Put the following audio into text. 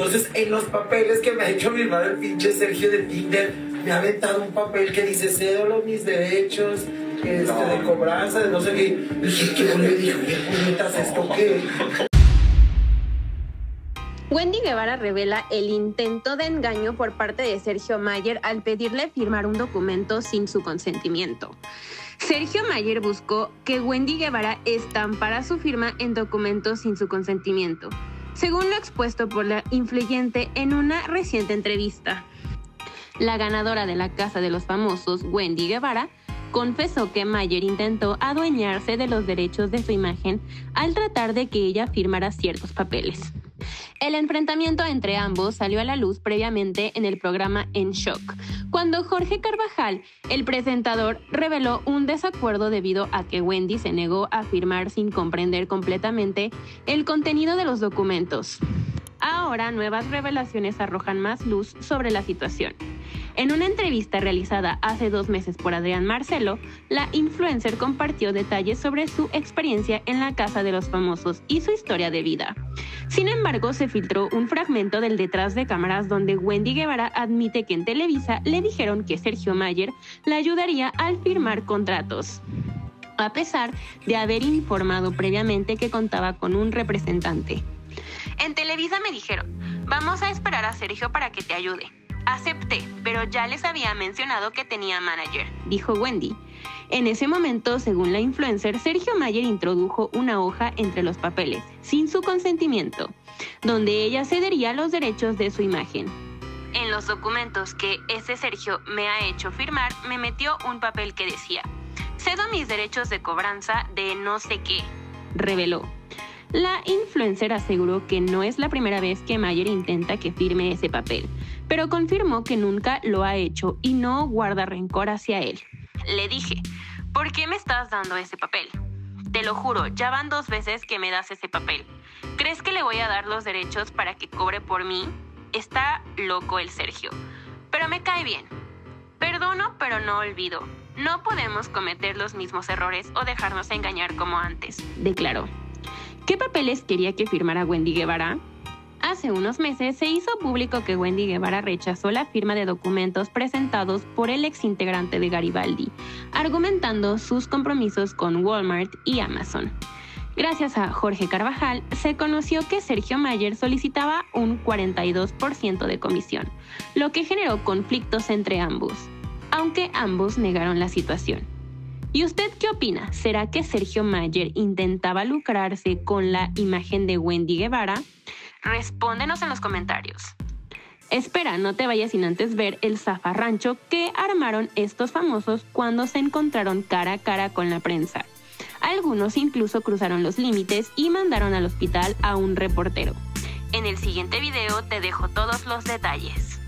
Entonces, en los papeles que me ha hecho firmar el pinche Sergio de Tinder, me ha aventado un papel que dice cedo mis derechos, este, de cobranza, de no sé qué. Y dije, ¿qué le dijo? ¿Qué puñetas esto qué? Wendy Guevara revela el intento de engaño por parte de Sergio Mayer al pedirle firmar un documento sin su consentimiento. Sergio Mayer buscó que Wendy Guevara estampara su firma en documentos sin su consentimiento, según lo expuesto por la influyente en una reciente entrevista. La ganadora de la Casa de los Famosos, Wendy Guevara, confesó que Mayer intentó adueñarse de los derechos de su imagen al tratar de que ella firmara ciertos papeles. El enfrentamiento entre ambos salió a la luz previamente en el programa En Shock, cuando Jorge Carvajal, el presentador, reveló un desacuerdo debido a que Wendy se negó a firmar sin comprender completamente el contenido de los documentos. Ahora nuevas revelaciones arrojan más luz sobre la situación. En una entrevista realizada hace dos meses por Adrián Marcelo, la influencer compartió detalles sobre su experiencia en la Casa de los Famosos y su historia de vida. Sin embargo, se filtró un fragmento del detrás de cámaras donde Wendy Guevara admite que en Televisa le dijeron que Sergio Mayer la ayudaría al firmar contratos a pesar de haber informado previamente que contaba con un representante. En Televisa me dijeron, vamos a esperar a Sergio para que te ayude. Acepté, pero ya les había mencionado que tenía manager, dijo Wendy. En ese momento, según la influencer, Sergio Mayer introdujo una hoja entre los papeles, sin su consentimiento, donde ella cedería los derechos de su imagen. En los documentos que ese Sergio me ha hecho firmar, me metió un papel que decía, cedo mis derechos de cobranza de no sé qué, reveló. La influencer aseguró que no es la primera vez que Mayer intenta que firme ese papel, pero confirmó que nunca lo ha hecho y no guarda rencor hacia él. Le dije, ¿por qué me estás dando ese papel? Te lo juro, ya van dos veces que me das ese papel. ¿Crees que le voy a dar los derechos para que cobre por mí? Está loco el Sergio, pero me cae bien. Perdono, pero no olvido. No podemos cometer los mismos errores o dejarnos engañar como antes, declaró. ¿Qué papeles quería que firmara Wendy Guevara? Hace unos meses se hizo público que Wendy Guevara rechazó la firma de documentos presentados por el exintegrante de Garibaldi, argumentando sus compromisos con Walmart y Amazon. Gracias a Jorge Carvajal, se conoció que Sergio Mayer solicitaba un 42% de comisión, lo que generó conflictos entre ambos, aunque ambos negaron la situación. ¿Y usted qué opina? ¿Será que Sergio Mayer intentaba lucrarse con la imagen de Wendy Guevara? Respóndenos en los comentarios. Espera, no te vayas sin antes ver el zafarrancho que armaron estos famosos cuando se encontraron cara a cara con la prensa. Algunos incluso cruzaron los límites y mandaron al hospital a un reportero. En el siguiente video te dejo todos los detalles.